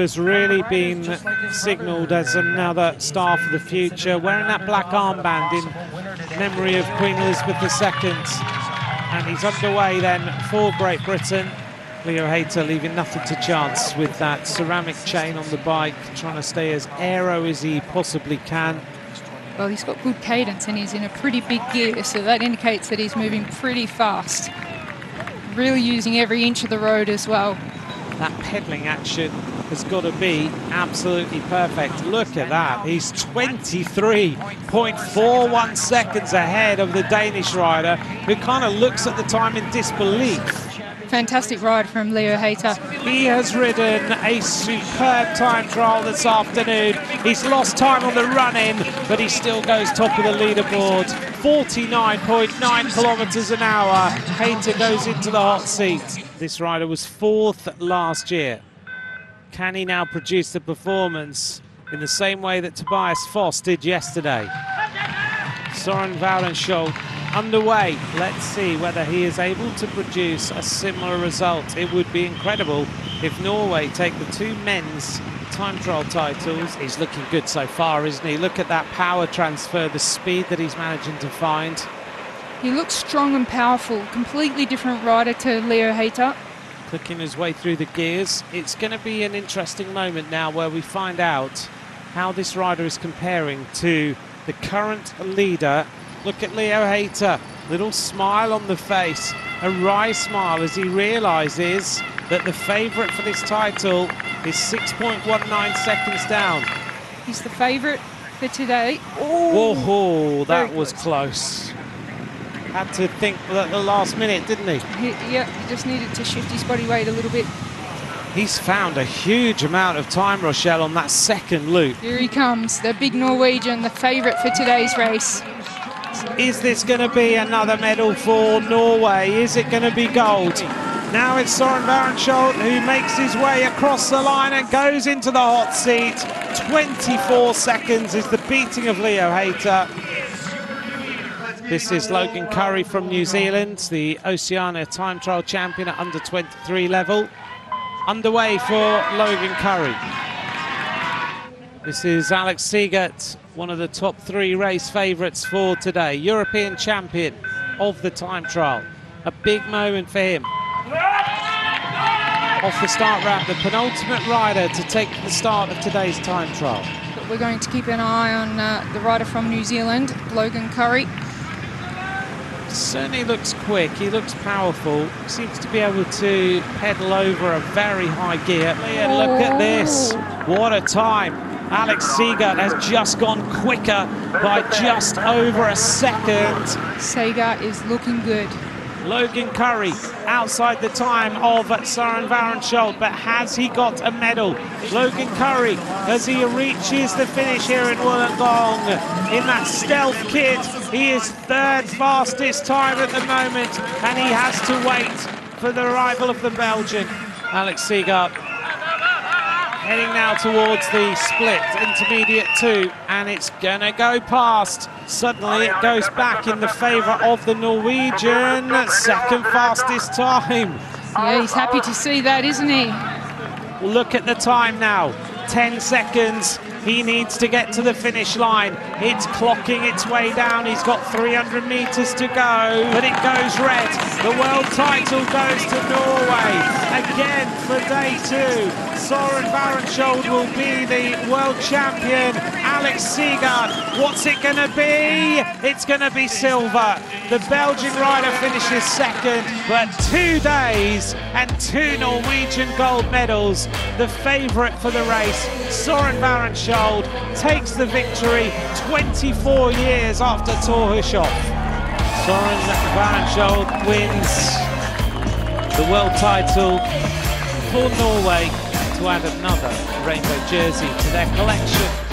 has really been signalled as another star for the future, wearing that black armband in memory of Queen Elizabeth II. And he's underway then for Great Britain. Leo Hayter leaving nothing to chance with that ceramic chain on the bike, trying to stay as aero as he possibly can. Well, he's got good cadence and he's in a pretty big gear, so that indicates that he's moving pretty fast. Really using every inch of the road as well. That pedaling action has got to be absolutely perfect. Look at that. He's 23.41 seconds ahead of the Danish rider, who kind of looks at the time in disbelief. Fantastic ride from Leo Hayter. He has ridden a superb time trial this afternoon. He's lost time on the run-in, but he still goes top of the leaderboard. 49.9 kilometres an hour. Hayter goes into the hot seat. This rider was fourth last year. Can he now produce the performance in the same way that Tobias Foss did yesterday? Søren Wærenskjold underway. Let's see whether he is able to produce a similar result. It would be incredible if Norway take the two men's time trial titles. He's looking good so far, isn't he? Look at that power transfer, the speed that he's managing to find. He looks strong and powerful. Completely different rider to Leo Hayter. Clicking his way through the gears. It's going to be an interesting moment now where we find out how this rider is comparing to the current leader Look at Leo Hayter, little smile on the face, a wry smile as he realises that the favourite for this title is 6.19 seconds down. He's the favourite for today. Oh, that was close. Had to think at the last minute, didn't he? he? Yeah, he just needed to shift his body weight a little bit. He's found a huge amount of time, Rochelle, on that second loop. Here he comes, the big Norwegian, the favourite for today's race. Is this going to be another medal for Norway? Is it going to be gold? Now it's Søren Wærenskjold who makes his way across the line and goes into the hot seat. 24 seconds is the beating of Leo Hayter. This is Logan Currie from New Zealand, the Oceania time trial champion at under 23 level. Underway for Logan Currie. This is Alex Segaert one of the top three race favourites for today. European champion of the time trial. A big moment for him. Off the start ramp, the penultimate rider to take the start of today's time trial. We're going to keep an eye on uh, the rider from New Zealand, Logan Currie. Certainly looks quick, he looks powerful, seems to be able to pedal over a very high gear. Look at this, what a time. Alex Segaert has just gone quicker by just over a second. Segaert is looking good. Logan Currie outside the time of Søren Wærenskjold, but has he got a medal? Logan Currie, as he reaches the finish here in Wollongong in that stealth kit, he is third fastest time at the moment, and he has to wait for the arrival of the Belgian. Alex Segaert heading now towards the split intermediate two and it's gonna go past. Suddenly it goes back in the favor of the norwegian. Second fastest time. Yeah he's happy to see that isn't he? Look at the time now. 10 seconds he needs to get to the finish line. It's clocking its way down. He's got 300 metres to go, but it goes red. The world title goes to Norway. Again for day two. Søren Wærenskjold will be the world champion. Alex Segaert, what's it going to be? It's going to be silver. The Belgian rider finishes second, but two days and two Norwegian gold medals. The favourite for the race, Soren Takes the victory 24 years after Thor Hushovd. Søren Wærenskjold wins the world title for Norway to add another rainbow jersey to their collection.